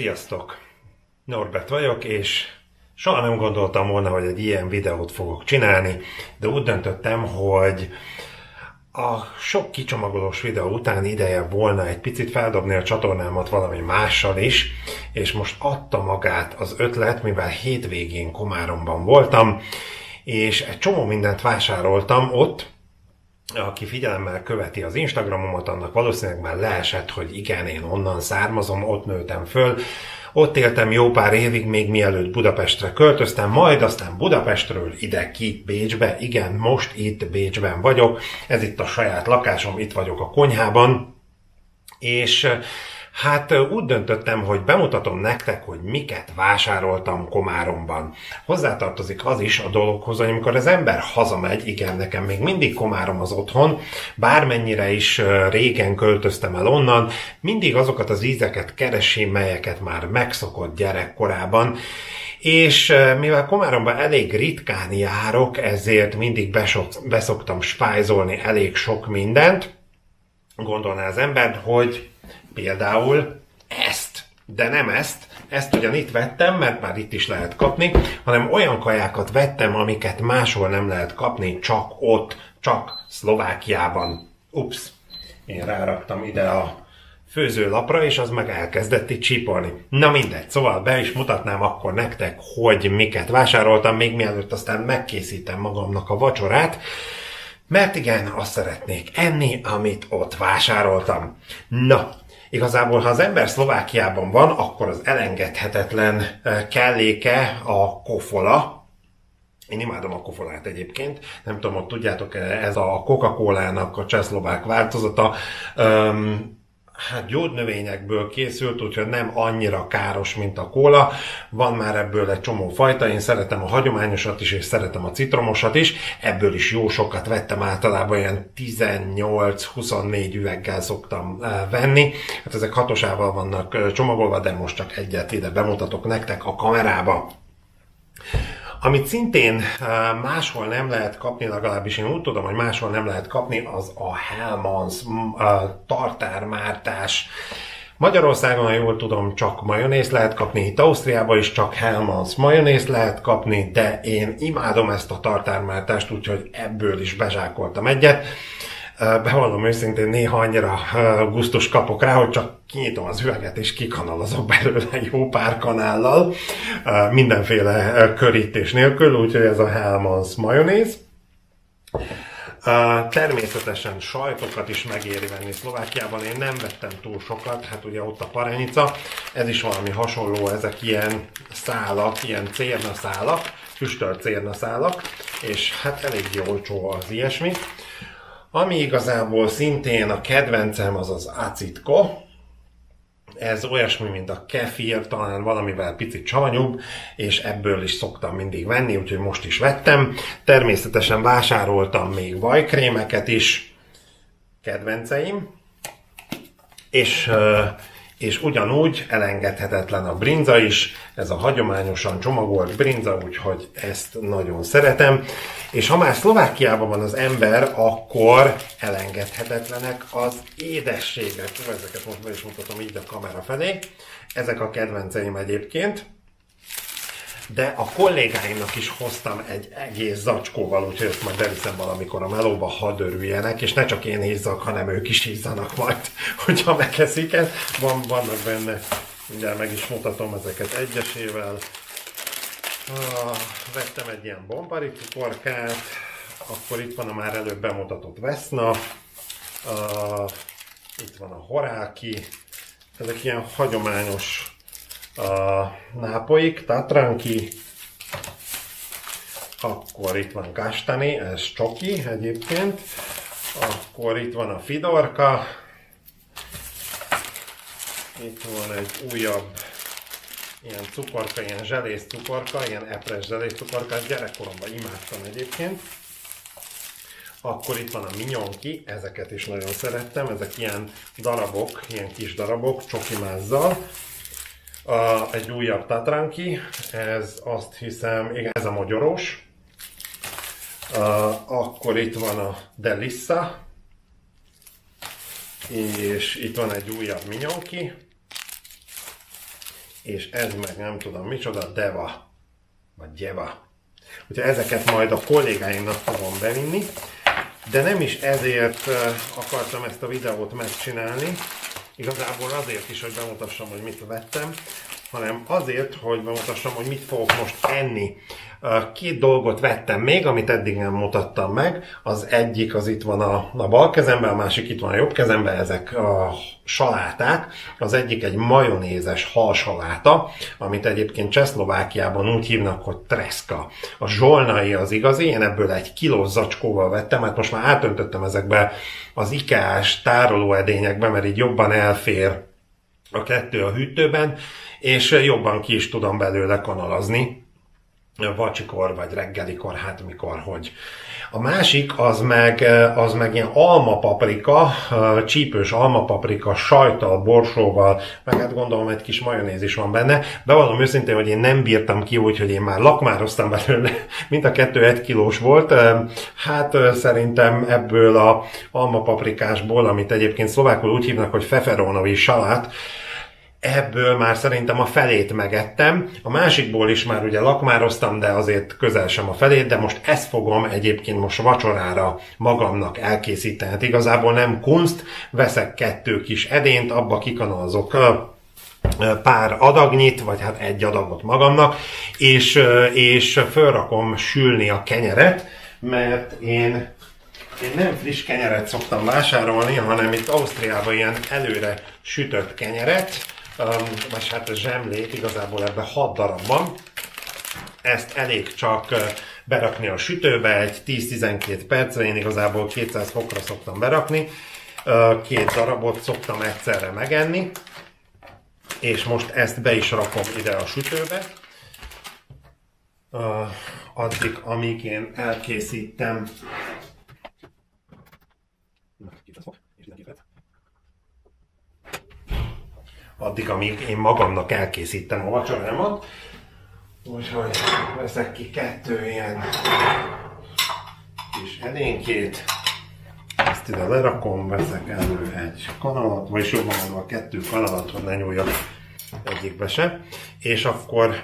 Sziasztok! Norbert vagyok, és soha nem gondoltam volna, hogy egy ilyen videót fogok csinálni, de úgy döntöttem, hogy a sok kicsomagolós videó után ideje volna egy picit feldobni a csatornámat valami mással is, és most adta magát az ötlet, mivel hétvégén Komáromban voltam, és egy csomó mindent vásároltam ott, aki figyelemmel követi az Instagramomat, annak valószínűleg már leesett, hogy igen, én onnan származom, ott nőttem föl, ott éltem jó pár évig, még mielőtt Budapestre költöztem, majd aztán Budapestről ide ki Bécsbe, igen, most itt Bécsben vagyok, ez itt a saját lakásom, itt vagyok a konyhában, és Hát úgy döntöttem, hogy bemutatom nektek, hogy miket vásároltam Komáromban. Hozzátartozik az is a dologhoz, hogy amikor az ember hazamegy, igen, nekem még mindig Komárom az otthon, bármennyire is régen költöztem el onnan, mindig azokat az ízeket keresi, melyeket már megszokott gyerekkorában, és mivel Komáromban elég ritkán járok, ezért mindig besok, beszoktam spájzolni elég sok mindent, gondolná az ember, hogy például ezt, de nem ezt, ezt ugyan itt vettem, mert már itt is lehet kapni, hanem olyan kajákat vettem, amiket máshol nem lehet kapni, csak ott, csak Szlovákiában. Ups, én ráraktam ide a főzőlapra, és az meg elkezdett itt csípolni. Na mindegy, szóval be is mutatnám akkor nektek, hogy miket vásároltam, még mielőtt aztán megkészítem magamnak a vacsorát, mert igen, azt szeretnék enni, amit ott vásároltam. Na, Igazából, ha az ember Szlovákiában van, akkor az elengedhetetlen eh, kelléke a kofola, én imádom a kofolát egyébként, nem tudom, hogy tudjátok, ez a Coca-Cola-nak a csehszlovák változata. Um, hát gyógynövényekből készült, úgyhogy nem annyira káros, mint a kóla. Van már ebből egy csomó fajta, én szeretem a hagyományosat is, és szeretem a citromosat is. Ebből is jó sokat vettem, általában ilyen 18-24 üveggel szoktam eh, venni. Hát ezek hatosával vannak eh, csomagolva, de most csak egyet ide bemutatok nektek a kamerába. Amit szintén máshol nem lehet kapni, legalábbis én úgy tudom, hogy máshol nem lehet kapni, az a Hellmann's tartármártás. Magyarországon, ha jól tudom, csak majonéz lehet kapni, itt Ausztriában is csak Hellmann's majonéz lehet kapni, de én imádom ezt a tartármártást, úgyhogy ebből is bezsákoltam egyet bevallom őszintén, néha annyira gusztus kapok rá, hogy csak kinyitom az üveget és kikanalazok belőle jó pár kanállal, mindenféle körítés nélkül, úgyhogy ez a Hellmann's majonéz. Természetesen sajtokat is megéri venni Szlovákiában, én nem vettem túl sokat, hát ugye ott a parenica, ez is valami hasonló, ezek ilyen szálak, ilyen cérnaszálak, füstölt cérnaszálak, és hát elég olcsó az ilyesmi. Ami igazából szintén a kedvencem az az acitko. Ez olyasmi, mint a kefir, talán valamivel picit savanyúbb, és ebből is szoktam mindig venni, úgyhogy most is vettem. Természetesen vásároltam még vajkrémeket is, kedvenceim. És és ugyanúgy elengedhetetlen a brinza is, ez a hagyományosan csomagolt brinza, úgyhogy ezt nagyon szeretem. És ha már Szlovákiában van az ember, akkor elengedhetetlenek az édességek. Ezeket most be is mutatom így a kamera felé. Ezek a kedvenceim egyébként de a kollégáimnak is hoztam egy egész zacskóval, úgyhogy ezt majd beviszem valamikor a melóba, ha örüljenek, és ne csak én hízzak, hanem ők is hízzanak majd, hogyha megeszik ezt. Van, vannak benne, mindjárt meg is mutatom ezeket egyesével. Ah, vettem egy ilyen bombari cukorkát, akkor itt van a már előbb bemutatott Veszna, ah, itt van a Horáki, ezek ilyen hagyományos a nápoik, Tatranki, akkor itt van Kastani, ez csoki egyébként, akkor itt van a Fidorka, itt van egy újabb ilyen cukorka, ilyen zselés cukorka, ilyen epres zselés cukorka, gyerekkoromban imádtam egyébként. Akkor itt van a minyonki, ezeket is nagyon szerettem, ezek ilyen darabok, ilyen kis darabok, csokimázzal. A, egy újabb Tatranki, ez azt hiszem, igen, ez a magyaros. A, akkor itt van a Delissa, és itt van egy újabb minyonki, és ez meg nem tudom micsoda, Deva, vagy Deva. Úgyhogy ezeket majd a kollégáimnak fogom bevinni, de nem is ezért akartam ezt a videót megcsinálni, igazából azért is, hogy bemutassam, hogy mit vettem, hanem azért, hogy bemutassam, hogy mit fogok most enni. Két dolgot vettem még, amit eddig nem mutattam meg. Az egyik az itt van a, a bal kezemben, a másik itt van a jobb kezemben, ezek a saláták. Az egyik egy majonézes halsaláta, amit egyébként Csehszlovákiában úgy hívnak, hogy treska. A zsolnai az igazi, én ebből egy kiló zacskóval vettem, mert most már átöntöttem ezekbe az ikás tárolóedényekbe, mert így jobban elfér a kettő a hűtőben, és jobban ki is tudom belőle kanalazni, vacsikor vagy reggelikor, hát mikor, hogy. A másik az meg, az meg ilyen almapaprika, csípős almapaprika sajtal, borsóval, meg hát gondolom egy kis majonéz is van benne. Bevallom őszintén, hogy én nem bírtam ki úgy, hogy én már lakmároztam belőle, mint a kettő egy kilós volt. Hát szerintem ebből a almapaprikásból, amit egyébként szlovákul úgy hívnak, hogy feferonovi salát, Ebből már szerintem a felét megettem, a másikból is már ugye lakmároztam, de azért közel sem a felét, de most ezt fogom egyébként most vacsorára magamnak elkészíteni. Hát igazából nem kunst, veszek kettő kis edényt, abba kikanalzok pár adagnyit, vagy hát egy adagot magamnak, és, és fölrakom sülni a kenyeret, mert én én nem friss kenyeret szoktam vásárolni, hanem itt Ausztriában ilyen előre sütött kenyeret, vagy hát a zsemlét igazából ebbe 6 darab van. Ezt elég csak berakni a sütőbe egy 10-12 percre, én igazából 200 fokra szoktam berakni. Két darabot szoktam egyszerre megenni, és most ezt be is rakom ide a sütőbe. Addig, amíg én elkészítem addig, amíg én magamnak elkészítem a vacsorámat. Úgyhogy veszek ki kettő ilyen kis edénkét, ezt ide lerakom, veszek elő egy kanalat, vagyis jobban mondva kettő kanalat, hogy ne nyúljak egyikbe se, és akkor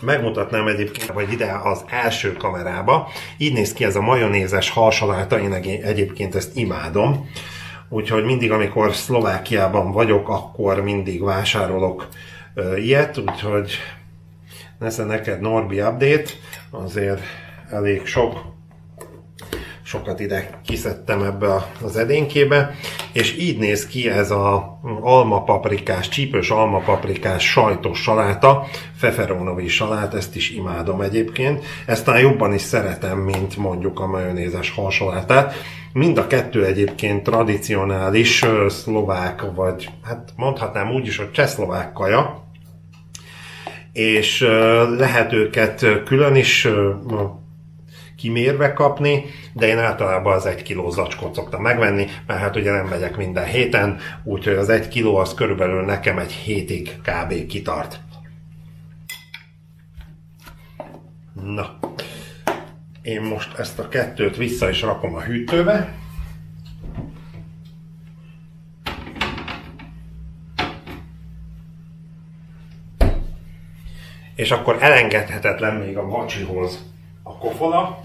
megmutatnám egyébként, vagy ide az első kamerába. Így néz ki ez a majonézes halsaláta, én egyébként ezt imádom. Úgyhogy mindig, amikor Szlovákiában vagyok, akkor mindig vásárolok ilyet, úgyhogy nesze neked Norbi update, azért elég sok sokat ide kiszedtem ebbe az edénkébe, és így néz ki ez a almapaprikás, csípős almapaprikás sajtos saláta, feferonovi salát, ezt is imádom egyébként. Ezt talán jobban is szeretem, mint mondjuk a majonézes halsalátát. Mind a kettő egyébként tradicionális szlovák, vagy hát mondhatnám úgy is, hogy csehszlovák kaja, és lehet őket külön is kimérve kapni, de én általában az egy kiló zacskót szoktam megvenni, mert hát ugye nem megyek minden héten, úgyhogy az egy kiló az körülbelül nekem egy hétig kb. kitart. Na, én most ezt a kettőt vissza is rakom a hűtőbe. És akkor elengedhetetlen még a vacsihoz a kofola,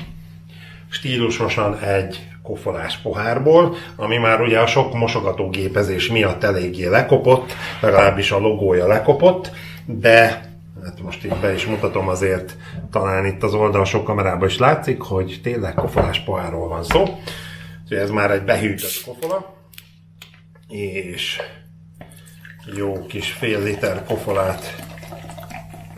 stílusosan egy kofolás pohárból, ami már ugye a sok mosogatógépezés miatt eléggé lekopott, legalábbis a logója lekopott, de hát most így be is mutatom azért, talán itt az oldalsó kamerában is látszik, hogy tényleg kofolás pohárról van szó. Úgyhogy ez már egy behűtött kofola, és jó kis fél liter kofolát,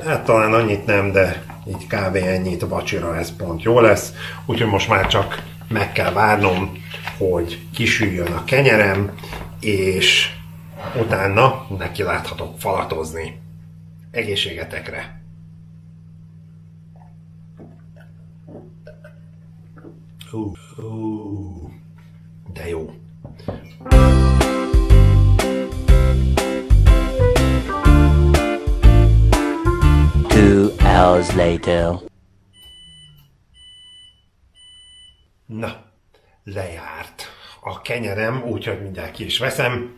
hát talán annyit nem, de így kávé ennyit vacsira, ez pont jó lesz. Úgyhogy most már csak meg kell várnom, hogy kisüljön a kenyerem, és utána neki láthatok falatozni. Egészségetekre! Uh, uh, de jó. Two hours later. Na, lejárt a kenyerem, úgyhogy mindjárt ki is veszem.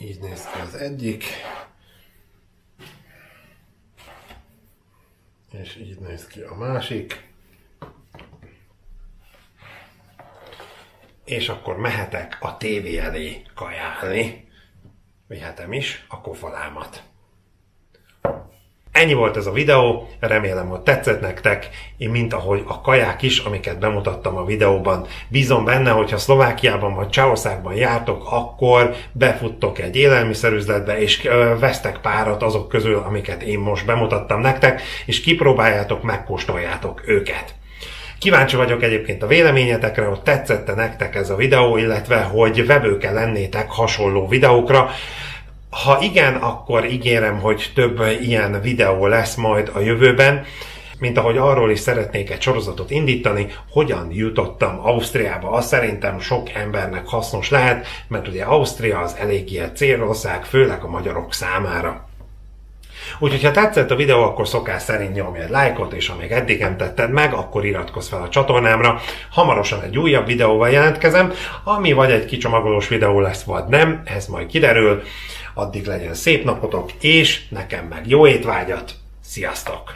Így néz ki az egyik. És így néz ki a másik. És akkor mehetek a tévé elé kajálni. Vihetem is a kofalámat. Ennyi volt ez a videó, remélem, hogy tetszett nektek. Én, mint ahogy a kaják is, amiket bemutattam a videóban, bízom benne, hogyha Szlovákiában vagy Csehországban jártok, akkor befuttok egy élelmiszerüzletbe, és vesztek párat azok közül, amiket én most bemutattam nektek, és kipróbáljátok, megkóstoljátok őket. Kíváncsi vagyok egyébként a véleményetekre, hogy tetszette nektek ez a videó, illetve hogy vevőke lennétek hasonló videókra. Ha igen, akkor ígérem, hogy több ilyen videó lesz majd a jövőben, mint ahogy arról is szeretnék egy sorozatot indítani, hogyan jutottam Ausztriába. Azt szerintem sok embernek hasznos lehet, mert ugye Ausztria az eléggé célország, főleg a magyarok számára. Úgyhogy ha tetszett a videó, akkor szokás szerint nyomj egy lájkot, és ha még eddig nem tetted meg, akkor iratkozz fel a csatornámra. Hamarosan egy újabb videóval jelentkezem, ami vagy egy kicsomagolós videó lesz, vagy nem, ez majd kiderül. Addig legyen szép napotok, és nekem meg jó étvágyat! Sziasztok!